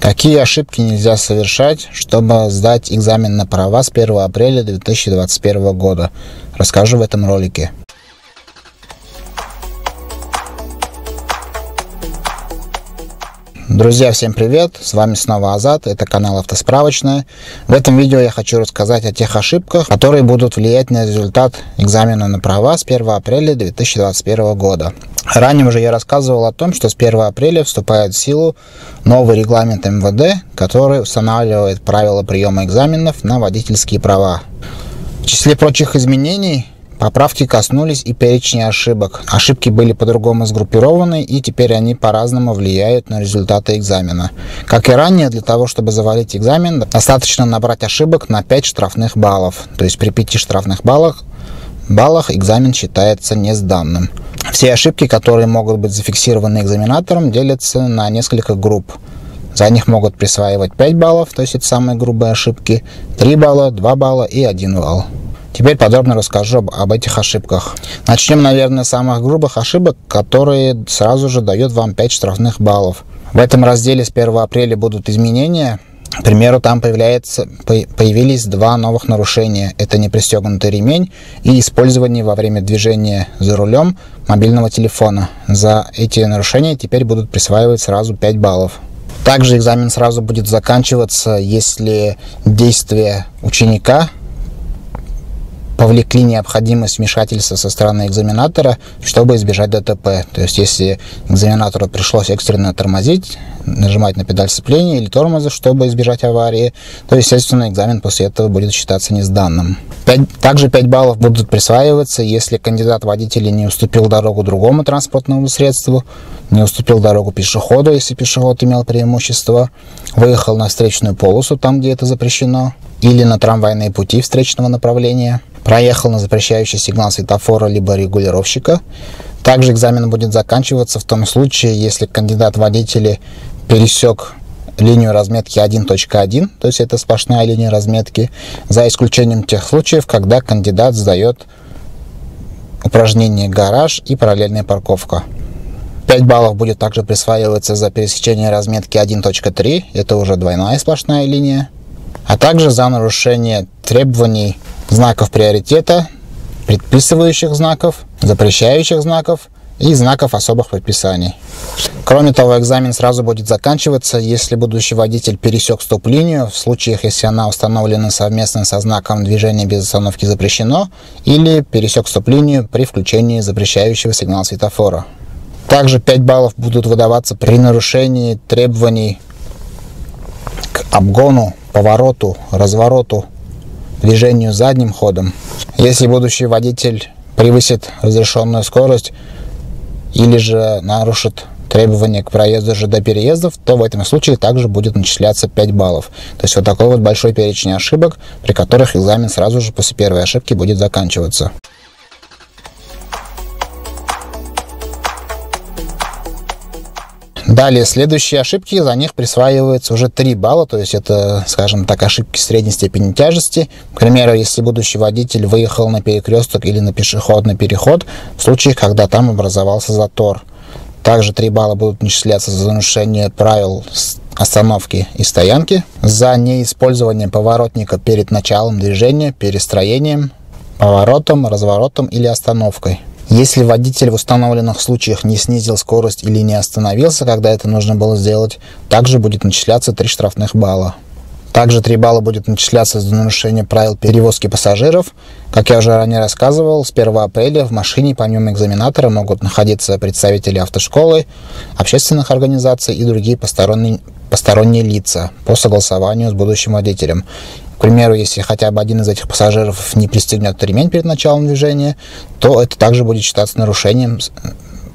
Какие ошибки нельзя совершать, чтобы сдать экзамен на права с 1 апреля 2021 года? Расскажу в этом ролике. Друзья, всем привет! С вами снова Азат, это канал Автосправочная. В этом видео я хочу рассказать о тех ошибках, которые будут влиять на результат экзамена на права с 1 апреля 2021 года. Ранее уже я рассказывал о том, что с 1 апреля вступает в силу новый регламент МВД, который устанавливает правила приема экзаменов на водительские права. В числе прочих изменений Поправки коснулись и перечня ошибок. Ошибки были по-другому сгруппированы, и теперь они по-разному влияют на результаты экзамена. Как и ранее, для того, чтобы завалить экзамен, достаточно набрать ошибок на 5 штрафных баллов. То есть при 5 штрафных баллах, баллах экзамен считается не сданным. Все ошибки, которые могут быть зафиксированы экзаменатором, делятся на несколько групп. За них могут присваивать 5 баллов, то есть это самые грубые ошибки, 3 балла, 2 балла и 1 балл. Теперь подробно расскажу об, этих ошибках. Начнем, наверное, с самых грубых ошибок, которые сразу же дают вам 5 штрафных баллов. В этом разделе с 1 апреля будут изменения. К примеру, там появляется, появились два новых нарушения. Это непристегнутый ремень и использование во время движения за рулем мобильного телефона. За эти нарушения теперь будут присваивать сразу 5 баллов. Также экзамен сразу будет заканчиваться, если действия ученика повлекли необходимость вмешательства со стороны экзаменатора, чтобы избежать ДТП. То есть, если экзаменатору пришлось экстренно тормозить, нажимать на педаль сцепления или тормоза, чтобы избежать аварии, то, естественно, экзамен после этого будет считаться несданным. 5, также 5 баллов будут присваиваться, если кандидат водителя не уступил дорогу другому транспортному средству, не уступил дорогу пешеходу, если пешеход имел преимущество, выехал на встречную полосу там, где это запрещено, или на трамвайные пути встречного направления, проехал на запрещающий сигнал светофора либо регулировщика. Также экзамен будет заканчиваться в том случае, если кандидат водители пересек линию разметки 1.1, то есть это сплошная линия разметки, за исключением тех случаев, когда кандидат сдает упражнение гараж и параллельная парковка. 5 баллов будет также присваиваться за пересечение разметки 1.3, это уже двойная сплошная линия, а также за нарушение требований знаков приоритета, предписывающих знаков, запрещающих знаков и знаков особых предписаний. Кроме того, экзамен сразу будет заканчиваться, если будущий водитель пересек стоп-линию, в случаях, если она установлена совместно со знаком движения без остановки запрещено, или пересек стоп-линию при включении запрещающего сигнала светофора. Также 5 баллов будут выдаваться при нарушении требований к обгону, повороту, развороту движению задним ходом. Если будущий водитель превысит разрешенную скорость или же нарушит требования к проезду ЖД переездов, то в этом случае также будет начисляться 5 баллов. То есть вот такой вот большой перечень ошибок, при которых экзамен сразу же после первой ошибки будет заканчиваться. Далее, следующие ошибки, за них присваивается уже 3 балла, то есть это, скажем так, ошибки средней степени тяжести. К примеру, если будущий водитель выехал на перекресток или на пешеходный переход, в случае, когда там образовался затор. Также 3 балла будут начисляться за нарушение правил остановки и стоянки, за неиспользование поворотника перед началом движения, перестроением, поворотом, разворотом или остановкой. Если водитель в установленных случаях не снизил скорость или не остановился, когда это нужно было сделать, также будет начисляться 3 штрафных балла. Также 3 балла будет начисляться за нарушение правил перевозки пассажиров. Как я уже ранее рассказывал, с 1 апреля в машине помимо экзаменатора могут находиться представители автошколы, общественных организаций и другие посторонние, посторонние лица по согласованию с будущим водителем. К примеру, если хотя бы один из этих пассажиров не пристегнет ремень перед началом движения, то это также будет считаться нарушением,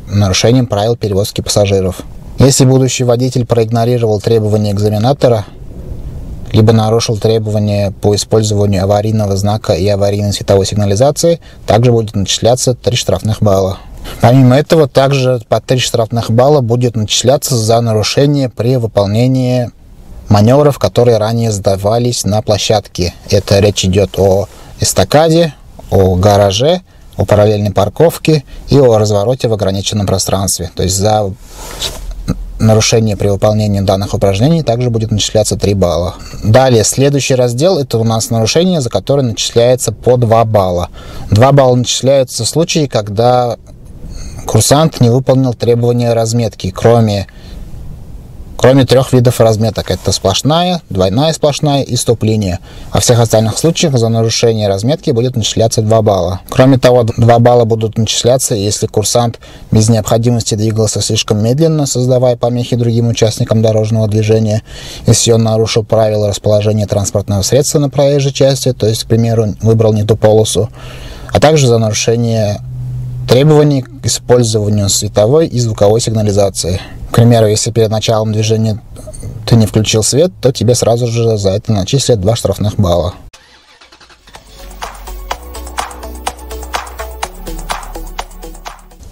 нарушением правил перевозки пассажиров. Если будущий водитель проигнорировал требования экзаменатора, либо нарушил требования по использованию аварийного знака и аварийной световой сигнализации, также будет начисляться 3 штрафных балла. Помимо этого, также по 3 штрафных балла будет начисляться за нарушение при выполнении маневров, которые ранее сдавались на площадке. Это речь идет о эстакаде, о гараже, о параллельной парковке и о развороте в ограниченном пространстве. То есть за нарушение при выполнении данных упражнений также будет начисляться 3 балла. Далее, следующий раздел это у нас нарушение, за которое начисляется по 2 балла. 2 балла начисляются в случае, когда курсант не выполнил требования разметки, кроме кроме трех видов разметок. Это сплошная, двойная сплошная и стоп-линия. Во всех остальных случаях за нарушение разметки будет начисляться 2 балла. Кроме того, 2 балла будут начисляться, если курсант без необходимости двигался слишком медленно, создавая помехи другим участникам дорожного движения, если он нарушил правила расположения транспортного средства на проезжей части, то есть, к примеру, выбрал не ту полосу, а также за нарушение требований к использованию световой и звуковой сигнализации. К примеру, если перед началом движения ты не включил свет, то тебе сразу же за это начислят два штрафных балла.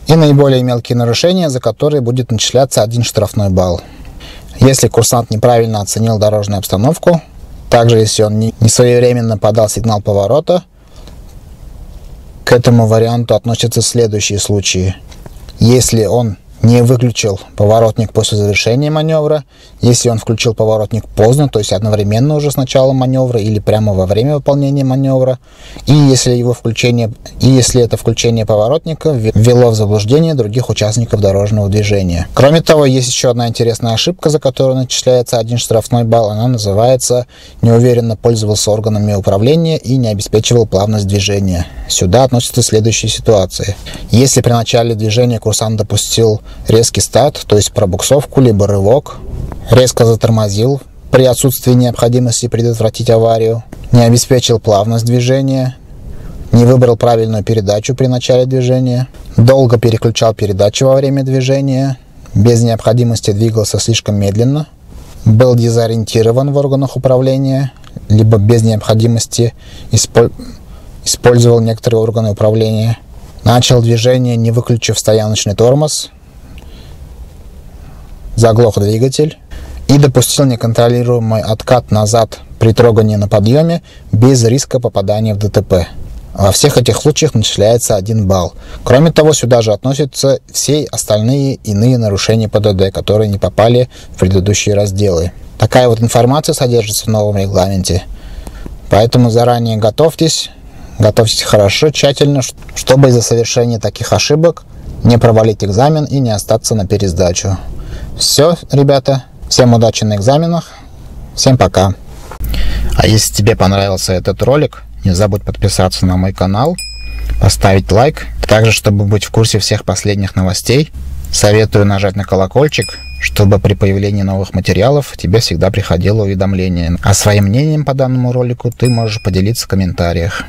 И наиболее мелкие нарушения, за которые будет начисляться один штрафной балл. Если курсант неправильно оценил дорожную обстановку, также если он не своевременно подал сигнал поворота, к этому варианту относятся следующие случаи. Если он не выключил поворотник после завершения маневра. Если он включил поворотник поздно, то есть одновременно уже с началом маневра или прямо во время выполнения маневра, и если его включение, и если это включение поворотника ввело в заблуждение других участников дорожного движения. Кроме того, есть еще одна интересная ошибка, за которую начисляется один штрафной балл. Она называется «неуверенно пользовался органами управления и не обеспечивал плавность движения». Сюда относятся следующие ситуации. Если при начале движения курсант допустил резкий старт, то есть пробуксовку, либо рывок, резко затормозил. При отсутствии необходимости предотвратить аварию, не обеспечил плавность движения, не выбрал правильную передачу при начале движения, долго переключал передачи во время движения, без необходимости двигался слишком медленно, был дезориентирован в органах управления, либо без необходимости использовал некоторые органы управления, начал движение, не выключив стояночный тормоз, заглох двигатель и допустил неконтролируемый откат назад при трогании на подъеме без риска попадания в ДТП. Во всех этих случаях начисляется один балл. Кроме того, сюда же относятся все остальные иные нарушения ПДД, которые не попали в предыдущие разделы. Такая вот информация содержится в новом регламенте. Поэтому заранее готовьтесь, готовьтесь хорошо, тщательно, чтобы из-за совершения таких ошибок не провалить экзамен и не остаться на пересдачу. Все, ребята. Всем удачи на экзаменах. Всем пока. А если тебе понравился этот ролик, не забудь подписаться на мой канал, поставить лайк. Также, чтобы быть в курсе всех последних новостей, советую нажать на колокольчик, чтобы при появлении новых материалов тебе всегда приходило уведомление. А своим мнением по данному ролику ты можешь поделиться в комментариях.